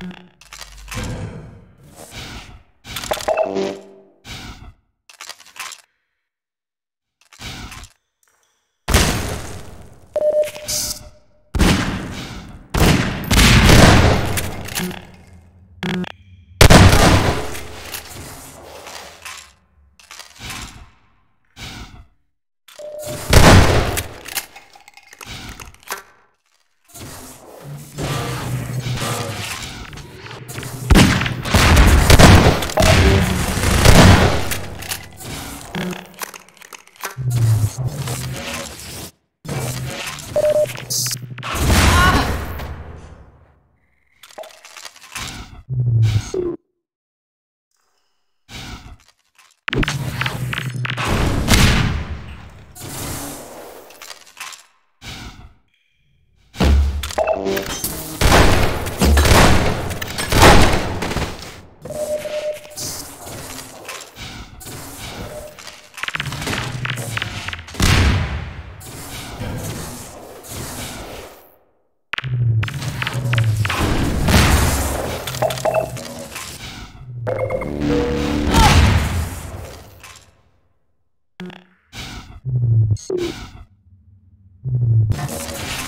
you Thank you.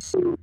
So...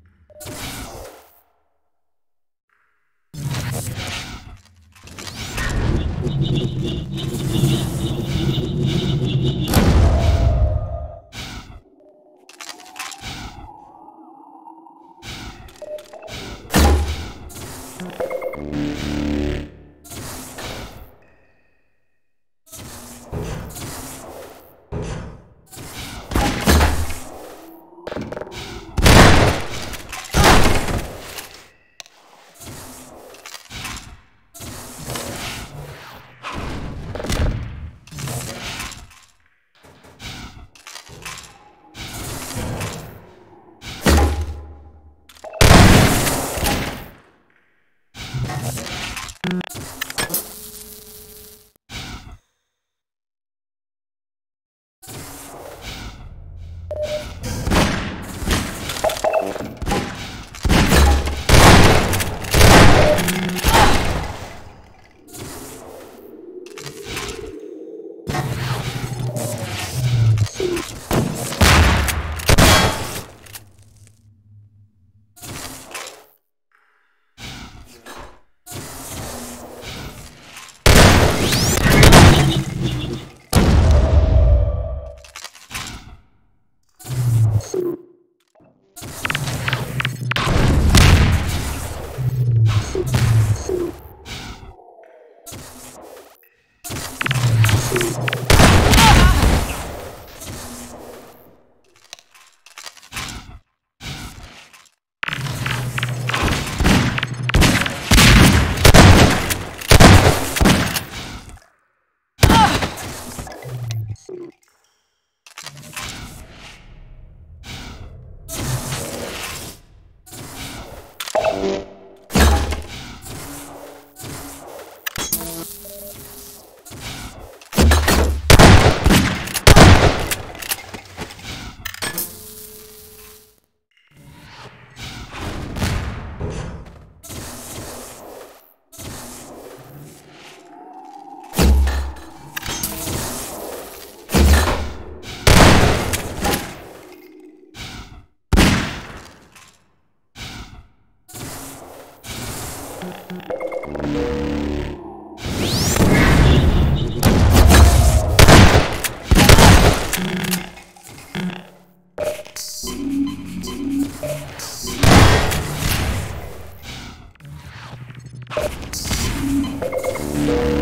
Thank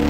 you.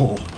โ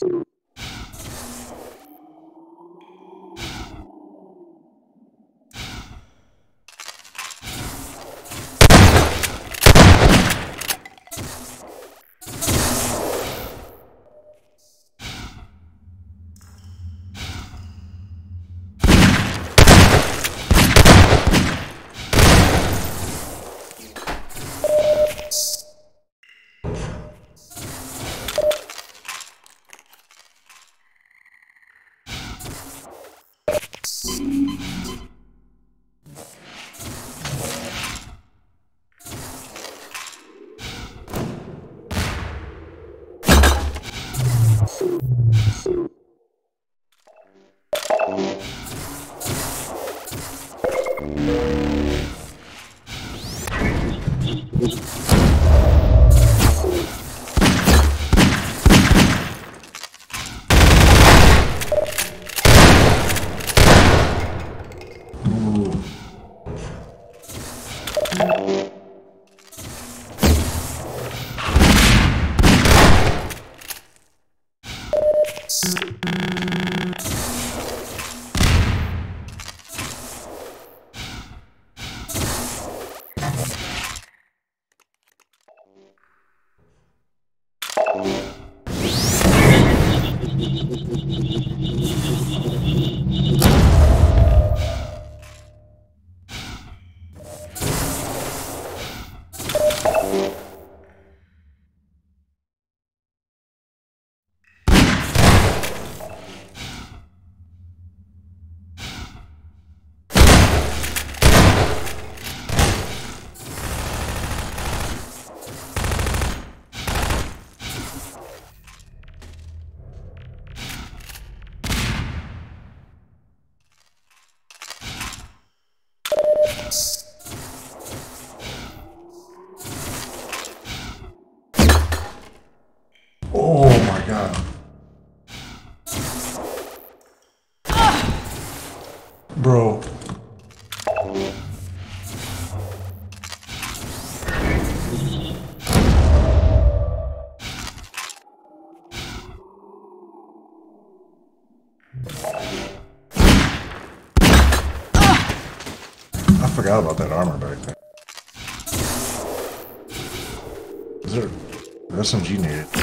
Thanks. Bro. I forgot about that armor back there. Is there the SMG needed?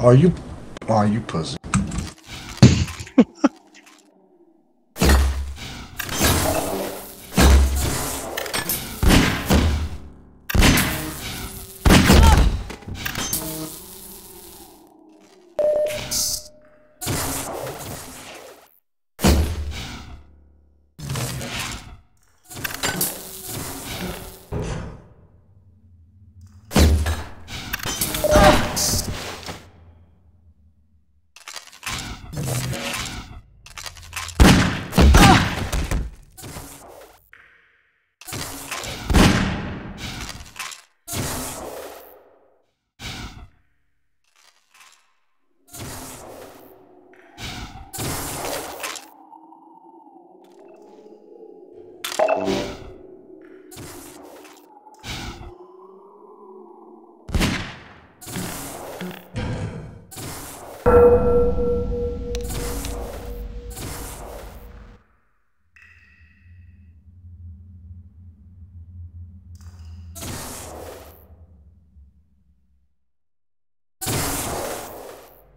Oh, you, Are you pussy.